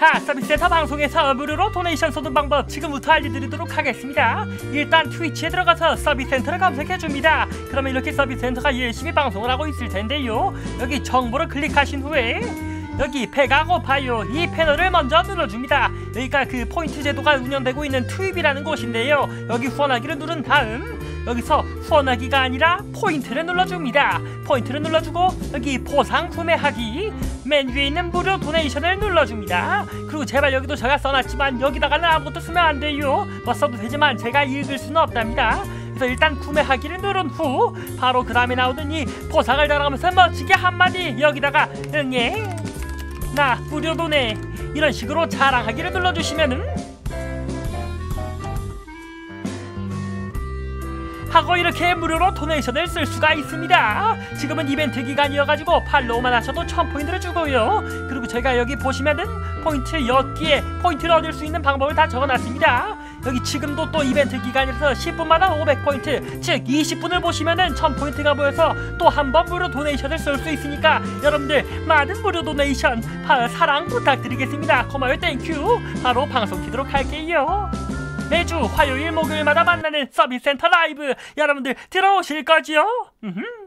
하 서비스센터 방송에서 무료로 donation 쏘는 방법 지금부터 알려드리도록 하겠습니다. 일단 트위치에 들어가서 서비스센터를 검색해줍니다. 그러면 이렇게 서비스센터가 열심히 방송을 하고 있을 텐데요. 여기 정보를 클릭하신 후에 여기 배가 고파요 이 패널을 먼저 눌러줍니다. 여기가 그 포인트 제도가 운영되고 있는 트윕이라는 곳인데요. 여기 후원하기를 누른 다음 여기서 후원하기가 아니라 포인트를 눌러줍니다. 포인트를 눌러주고 여기 보상 구매하기. 맨 위에 있는 무료 도네이션을 눌러줍니다. 그리고 제발 여기도 제가 써놨지만 여기다가는 아무것도 쓰면 안 돼요. 뭐 써도 되지만 제가 읽을 수는 없답니다. 그래서 일단 구매하기를 누른 후 바로 그 다음에 나오는 이 보상을 달아가면서 멋지게 한마디. 여기다가 응예 나 무료 도네. 이런 식으로 자랑하기를 눌러주시면은 하고 이렇게 무료로 donation을 쏠 수가 있습니다. 지금은 이벤트 기간이어가지고 follow만 하셔도 1000포인트를 주고요. 그리고 저희가 여기 보시면은 포인트 여기에 포인트를 얻을 수 있는 방법을 다 적어놨습니다. 여기 지금도 또 이벤트 기간이라서 10분마다 500포인트 즉 20분을 보시면은 1000포인트가 모여서 또 한 번 무료 donation을 쏠수 있으니까 여러분들 많은 무료 donation 바- 사랑 부탁드리겠습니다. 고마워요. Thank you 바로 방송 키도록 할게요 매주 화요일 목요일마다 만나는 서비스 센터 라이브 여러분들 들어오실 거지요? 음흠.